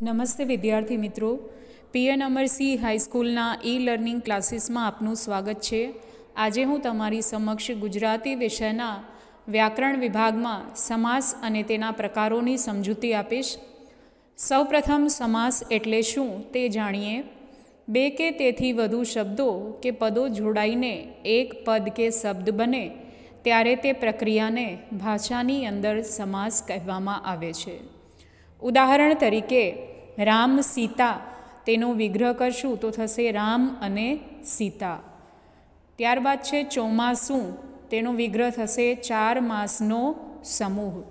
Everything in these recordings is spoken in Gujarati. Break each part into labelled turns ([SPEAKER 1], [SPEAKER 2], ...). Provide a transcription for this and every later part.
[SPEAKER 1] નમસ્તે વિદ્યાર્થી મિત્રો. પીએન અમરસિંહ હાઈસ્કૂલના ઈ લર્નિંગ ક્લાસીસમાં આપનું સ્વાગત છે. આજે હું તમારી સમક્ષ ગુજરાતી વિષયના વ્યાકરણ વિભાગમાં સમાસ અને તેના પ્રકારોની સમજૂતી આપીશ. સૌપ્રથમ સમાસ એટલે શું તે જાણીએ. બે કે તેથી વધુ શબ્દો કે પદો જોડાઈને એક પદ કે શબ્દ બને, ત્યારે તે પ્રક્રિયાને ભાષાની અંદર સમાસ કહેવામાં આવે છે. ઉદાહરણ તરીકે, રામ સીતા તેનો વિગ્રહ કરશું તો થશે રામ અને સીતા. ત્યારબાદ છે ચોમાસું, તેનો વિગ્રહ થશે ચાર માસનો સમૂહ.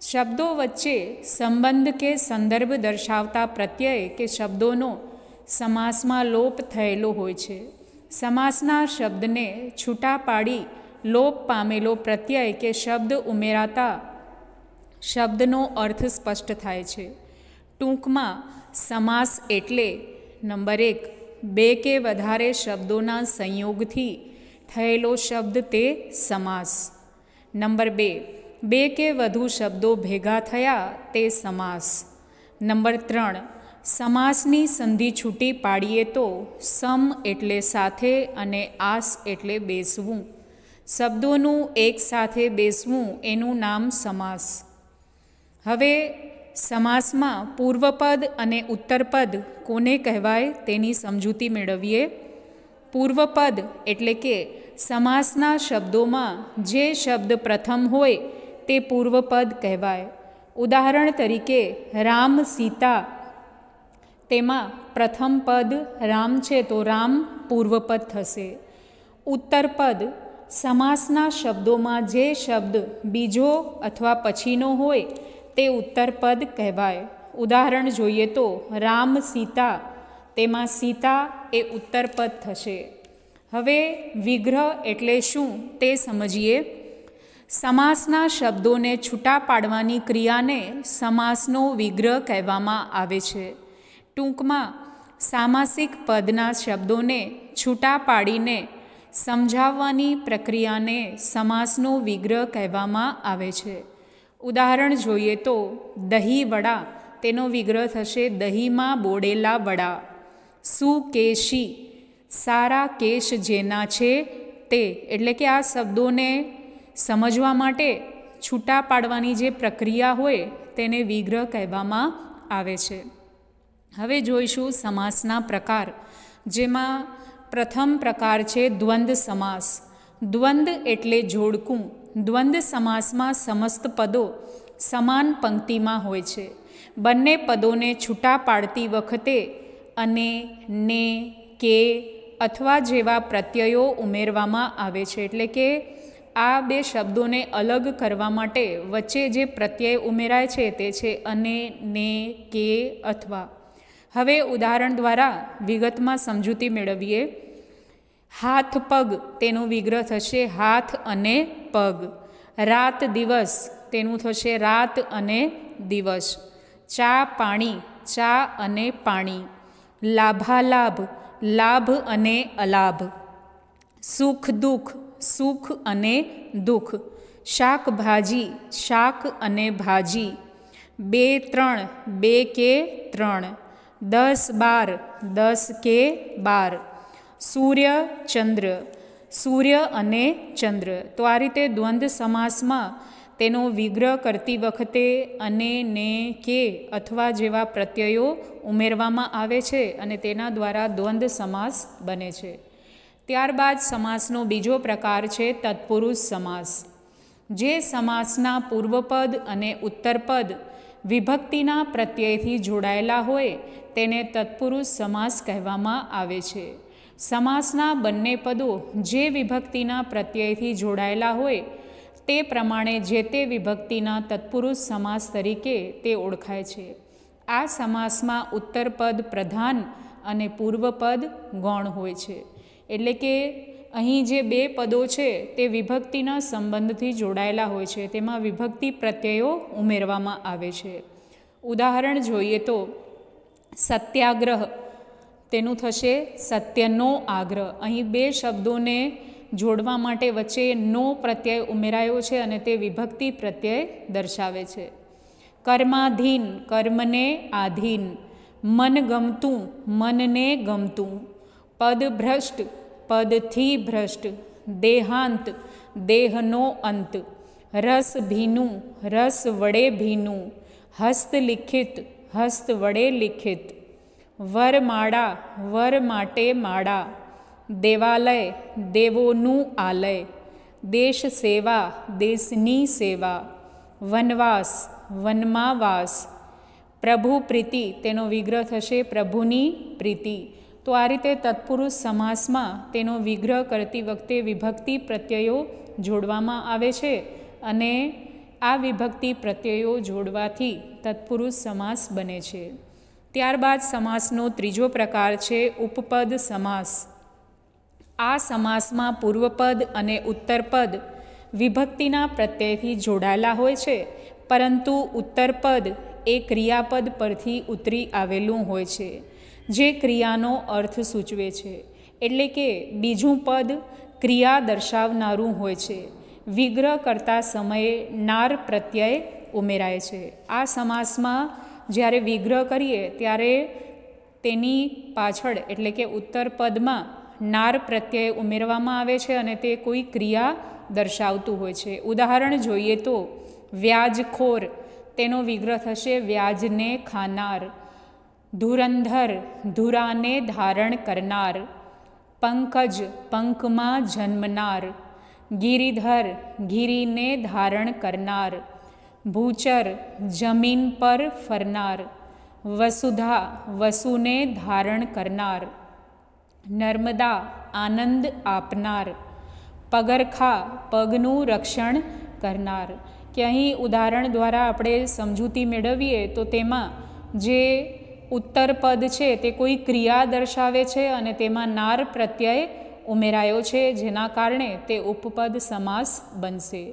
[SPEAKER 1] શબ્દો વચ્ચે સંબંધ કે સંદર્ભ દર્શાવતા પ્રત્યય કે શબ્દોનો સમાસમાં લોપ થયેલો હોય છે. સમાસના શબ્દને છૂટા પાડી લોપ પામેલો પ્રત્યય કે શબ્દ ઉમેરાતા શબ્દનો અર્થ સ્પષ્ટ થાય છે. ટૂંકમાં, સમાસ એટલે, નંબર એક, બે કે વધારે શબ્દોના સંયોગથી થયેલો શબ્દ તે સમાસ. નંબર બે બે કે વધુ શબ્દો ભેગા થયા તે સમાસ. નંબર ત્રણ, સમાસની સંધિ છૂટી પાડીએ તો સમ એટલે સાથે અને આસ એટલે બેસવું. શબ્દોનું એક સાથે બેસવું એનું નામ સમાસ. હવે સમાસમાં પૂર્વપદ અને ઉત્તરપદ કોને કહેવાય તેની સમજૂતી મેળવીએ. પૂર્વપદ એટલે કે સમાસના શબ્દોમાં જે શબ્દ પ્રથમ હોય તે પૂર્વપદ કહેવાય. ઉદાહરણ તરીકે રામ સીતા, તેમાં પ્રથમ પદ રામ છે તો રામ પૂર્વપદ થશે. ઉત્તરપદ સમાસના શબ્દોમાં જે શબ્દ બીજો અથવા પછીનો હોય તે ઉત્તરપદ કહેવાય. ઉદાહરણ જોઈએ તો, રામ સીતા. તેમાં સીતા એ ઉત્તરપદ થશે. હવે વિગ્રહ એટલે શું તે સમજીએ. સમાસના શબ્દોને છૂટા પાડવાની ક્રિયાને સમાસનો વિગ્રહ કહેવામાં આવે છે. ટૂંકમાં, સામાસિક પદના શબ્દોને છૂટા પાડીને સમજાવવાની પ્રક્રિયાને સમાસનો વિગ્રહ કહેવામાં આવે છે. ઉદાહરણ જોઈએ તો દહીં વડા, તેનો વિગ્રહ થશે દહીંમાં બોડેલા વડા. સુકેશી સારા કેશ જેના છે તે. એટલે કે આ શબ્દોને સમજવા માટે છૂટા પાડવાની જે પ્રક્રિયા હોય તેને વિગ્રહ કહેવામાં આવે છે. હવે જોઈશું સમાસના પ્રકાર, જેમાં પ્રથમ પ્રકાર છે દ્વંદ સમાસ. દ્વંદ એટલે જોડકું. દ્વંદ સમાસમાં સમસ્ત પદો સમાન પંક્તિમાં હોય છે. બંને પદોને છૂટા પાડતી વખતે અને ને, કે અથવા જેવા પ્રત્યયો ઉમેરવામાં આવે છે. એટલે કે આ બે શબ્દોને અલગ કરવા માટે વચ્ચે જે પ્રત્યય ઉમેરાય છે તે છે અને, ને, કે અથવા. હવે ઉદાહરણ દ્વારા વિગતમાં સમજૂતી મેળવીએ. હાથ પગ, તેનો વિગ્રહ થશે હાથ અને પગ. રાત દિવસ તેનું થશે રાત અને દિવસ. ચા પાણી, ચા અને પાણી. લાભાલાભ, લાભ અને અલાભ. સુખ દુઃખ, સુખ અને દુઃખ. શાકભાજી શાક અને ભાજી. બે ત્રણ, બે કે ત્રણ. દસ બાર, દસ કે બાર. સૂર્ય ચંદ્ર. સૂર્ય અને ચંદ્ર. તો આ રીતે દ્વંદ્વ સમાસમાં તેનો વિગ્રહ કરતી વખતે અને ને કે અથવા જેવા પ્રત્યયો ઉમેરવામાં આવે છે અને તેના દ્વારા દ્વંદ્વ સમાસ બને છે. ત્યારબાદ સમાસનો બીજો પ્રકાર છે તત્પુરુષ સમાસ. જે સમાસના પૂર્વપદ અને ઉત્તરપદ વિભક્તિના પ્રત્યયથી જોડાયેલા હોય તેને તત્પુરુષ સમાસ કહેવામાં આવે છે. સમાસના બંને પદો જે વિભક્તિના પ્રત્યયથી જોડાયેલા હોય, તે પ્રમાણે જે તે વિભક્તિના તત્પુરુષ સમાસ તરીકે તે ઓળખાય છે. આ સમાસમાં ઉત્તરપદ પ્રધાન અને પૂર્વપદ ગૌણ હોય છે. એટલે કે અહીં જે બે પદો છે, તે વિભક્તિના સંબંધથી જોડાયેલા હોય છે. તેમાં વિભક્તિ પ્રત્યયો ઉમેરવામાં આવે છે. ઉદાહરણ જોઈએ તો, સત્યાગ્રહ તેનું થશે સત્યનો આગ્રહ. અહીં બે શબ્દોને જોડવા માટે વચ્ચે નો પ્રત્યય ઉમેરાયો છે અને તે વિભક્તિ પ્રત્યય દર્શાવે છે. કર્માધીન, કર્મને આધીન. મન ગમતું, મનને ગમતું. પદભ્રષ્ટ પદથી ભ્રષ્ટ. દેહાંત, દેહનો અંત. રસ ભીનું, રસ વડે ભીનું. હસ્તલિખિત હસ્ત વડે લિખિત. વરમાળા વર માટે માળા. દેવાલય, દેવોનું આલય. દેશ સેવા, દેશની સેવા. વનવાસ વનમાં વાસ પ્રભુ પ્રીતિ, તેનો વિગ્રહ થશે પ્રભુની પ્રીતિ. તો આ રીતે તત્પુરુષ સમાસમાં તેનો વિગ્રહ કરતી વખતે વિભક્તિ પ્રત્યયો જોડવામાં આવે છે અને આ વિભક્તિ પ્રત્યયો જોડવાથી તત્પુરુષ સમાસ બને છે. ત્યારબાદ સમાસનો ત્રીજો પ્રકાર છે ઉપપદ સમાસ. આ સમાસમાં પૂર્વપદ અને ઉત્તરપદ વિભક્તિના પ્રત્યયથી જોડાયેલા હોય છે, પરંતુ ઉત્તરપદ એ ક્રિયાપદ પરથી ઉતરી આવેલું હોય છે, જે ક્રિયાનો અર્થ સૂચવે છે. એટલે કે બીજું પદ ક્રિયા દર્શાવનારું હોય છે. વિગ્રહ કરતા સમયે નાર પ્રત્યય ઉમેરાય છે. આ સમાસમાં જ્યારે વિગ્રહ કરીએ ત્યારે તેની પાછળ, એટલે કે ઉત્તર પદમાં, નાર પ્રત્યય ઉમેરવામાં આવે છે અને તે કોઈ ક્રિયા દર્શાવતું હોય છે. ઉદાહરણ જોઈએ તો, વ્યાજખોર, તેનો વિગ્રહ થશે વ્યાજને ખાનાર, ધુરંધર, ધુરાને ધારણ કરનાર, પંકજ પંકમાં જન્મનાર, ગિરિધર, ગિરીને ધારણ કરનાર ભૂચર જમીન પર ફરનાર, વસુધા વસુને ધારણ કરનાર, નર્મદા આનંદ આપનાર, પગરખા પગનું રક્ષણ કરનાર. કે અહીં ઉદાહરણ દ્વારા આપણે સમજૂતી મેળવીએ તો તેમાં જે ઉત્તર પદ છે તે કોઈ ક્રિયા દર્શાવે છે અને તેમાં નાર પ્રત્યય ઉમેરાયો છે, જેના કારણે તે ઉપપદ સમાસ બનશે.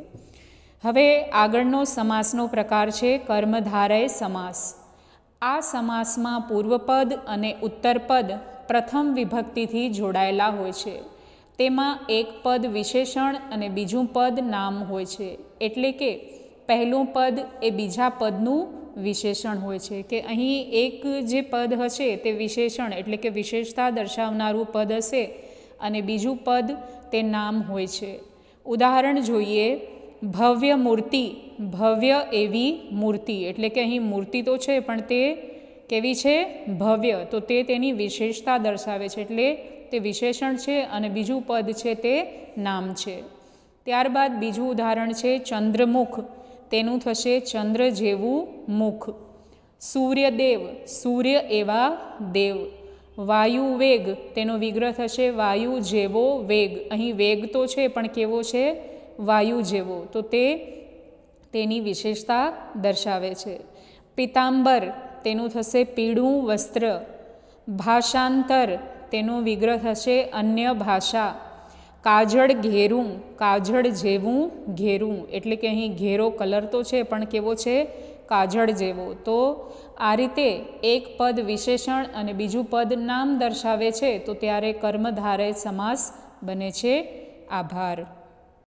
[SPEAKER 1] હવે આગળનો સમાસનો પ્રકાર છે કર્મધારય સમાસ. આ સમાસમાં પૂર્વપદ અને ઉત્તરપદ પ્રથમ વિભક્તિથી જોડાયેલા હોય છે. તેમાં એક પદ વિશેષણ અને બીજું પદ નામ હોય છે. એટલે કે પહેલું પદ એ બીજા પદનું વિશેષણ હોય છે કે અહીં એક જે પદ હશે તે વિશેષણ એટલે કે વિશેષતા દર્શાવનારું પદ હશે અને બીજું પદ તે નામ હોય છે. ઉદાહરણ જોઈએ ભવ્ય મૂર્તિ, ભવ્ય એવી મૂર્તિ. એટલે કે અહીં મૂર્તિ તો છે, પણ તે કેવી છે? ભવ્ય. તો તે તેની વિશેષતા દર્શાવે છે. એટલે તે વિશેષણ છે અને બીજું પદ છે તે નામ છે. ત્યારબાદ બીજું ઉદાહરણ છે ચંદ્રમુખ. તેનું થશે ચંદ્ર જેવું મુખ. સૂર્યદેવ, સૂર્ય એવા દેવ. વાયુ વેગ. તેનો વિગ્રહ થશે વાયુ જેવો વેગ. અહીં વેગ તો છે, પણ કેવો છે? વાયુ જેવો, તો તે તેની વિશેષતા દર્શાવે છે. પિતાંબર, તેનું થશે પીળું વસ્ત્ર. ભાષાંતર, તેનો વિગ્રહ થશે અન્ય ભાષા. કાજળ ઘેરું, કાજળ જેવું ઘેરું, એટલે કે અહીં ઘેરો કલર તો છે, પણ કેવો છે? કાજળ જેવો. તો આ રીતે એક પદ વિશેષણ અને બીજું પદ નામ દર્શાવે છે, તો ત્યારે કર્મધારય સમાસ બને છે. આભાર.